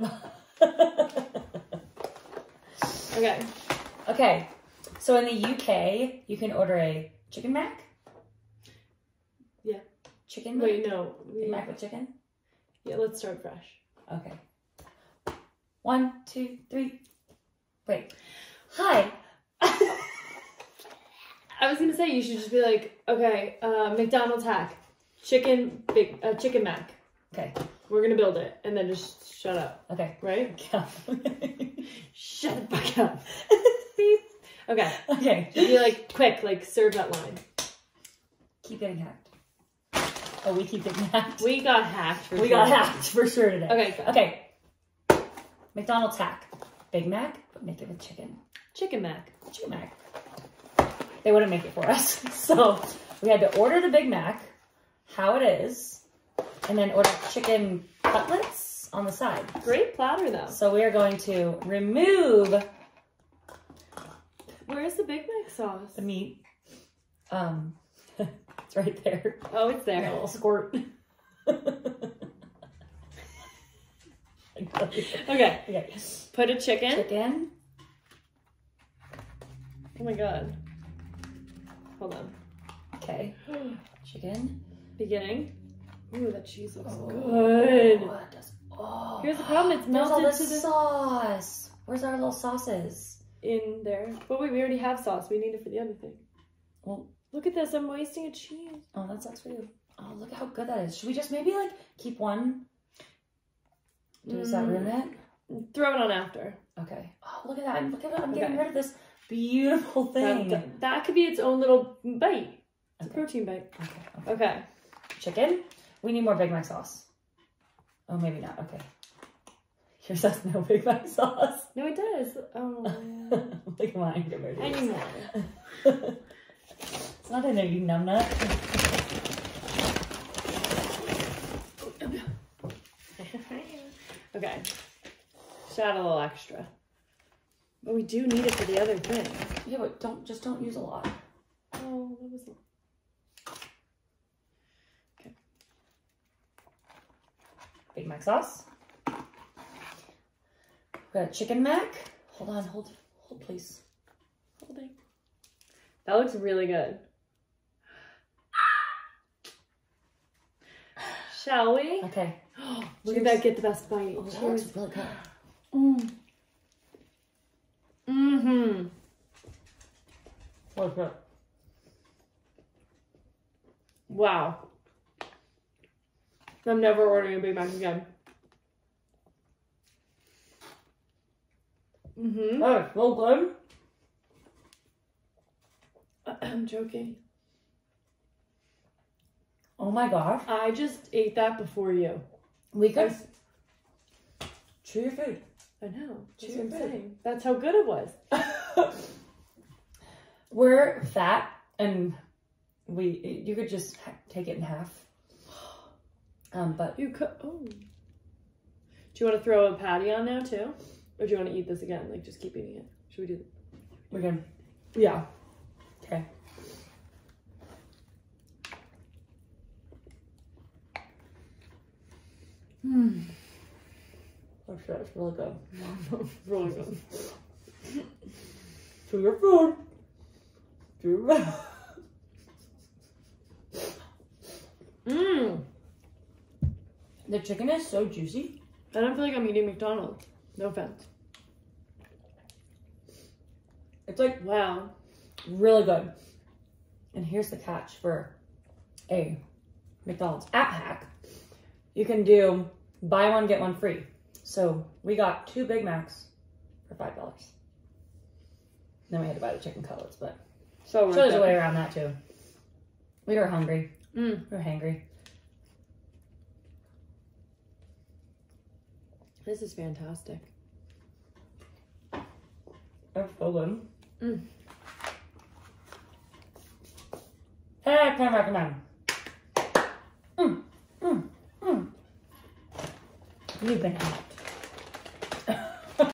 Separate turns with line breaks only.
Okay.
okay. So in the UK, you can order a chicken mac.
Yeah.
Chicken mac.
Wait, no. We,
mac with chicken.
yeah, let's start fresh.
Okay. One, two, three. Wait. Hi.
I was gonna say you should just be like, okay, uh, McDonald's hack, chicken big uh, chicken mac.
Okay.
We're gonna build it, and then just shut up,
Okay.
right?
Yeah.
Shut the fuck up. Okay.
okay.
Just be like, quick, like serve that line.
Keep getting hacked. Oh, we keep getting hacked.
We got hacked. For
We
sure.
got hacked for sure today.
Okay. go.
Okay. McDonald's hack. Big Mac, but make it with chicken.
Chicken mac.
Chicken Mac. They wouldn't make it for us. So we had to order the Big Mac, how it is, and then order chicken cutlets on the side.
Great platter though.
So we are going to remove
Where's the Big Mac sauce?
the meat. Um, it's right there.
Oh, it's there.
A little squirt.
Okay.
okay.
Put a chicken.
Chicken.
Oh my god. Hold on.
Okay. Chicken.
Beginning. Ooh, that cheese looks
Oh,
good.
Oh, it does- oh.
Here's the problem, it's
There's all
melted
the
to the
sauce. Where's our little sauces?
in there. But wait, we already have sauce. We need it for the other thing.
Well,
Look at this. I'm wasting a cheese.
oh, that sucks for you. Oh, look how good that is. Should we just maybe like keep one? Does that ruin it?
Mm, throw it on after.
Okay. Oh, look at that. I'm, look at that. I'm getting
Okay.
rid of this beautiful thing.
That, that, that could be its own little bite. It's a protein bite.
Okay, okay.
Okay.
Chicken. We need more Big Mac sauce. Oh, maybe not. Okay. Yours has no Big Mac sauce.
No, it does. Oh.
look at mine. Get rid
I need more.
it's not in there, you numbnut.
okay. Just add a little extra. But we do need it for the other thing.
Yeah, but don't just don't use a lot.
Oh, that was.
Mac sauce. We got a chicken mac. Hold on, hold, hold, please.
Holding. That looks really good. Shall we?
Okay.
Look at that. Get the best bite.
Oh, that looks really good.
Mm. Mm-hmm.
What's good?
Wow. I'm never ordering a Big Mac again. Mm-hmm.
Oh, it's so good.
I'm joking.
Oh my gosh.
I just ate that before you.
We could chew your food.
I know.
Chew
I'm
your food.
saying. That's how good it was.
We're fat and we you could just take it in half. Um, but
You could. Oh. Do you want to throw a patty on now too, or do you want to eat this again? Like just keep eating it. Should we do?
we can.
Yeah.
Okay.
Hmm.
Oh shit, it's really good.
really good.
Chew your food. Chew your.
Mmm.
The chicken is so juicy.
I don't feel like I'm eating McDonald's. No offense.
It's like
Wow.
really good. And here's the catch for a McDonald's app hack. You can do buy one, get one free. So we got two Big Macs for five dollars. Then we had to buy the chicken cutlets, but
So
I'm there's a way around that too. We were hungry.
Mm.
We were hangry.
This is fantastic.
That's so good.
Mm.
Hey, I can recommend. Mm, mm, mm. You've been out.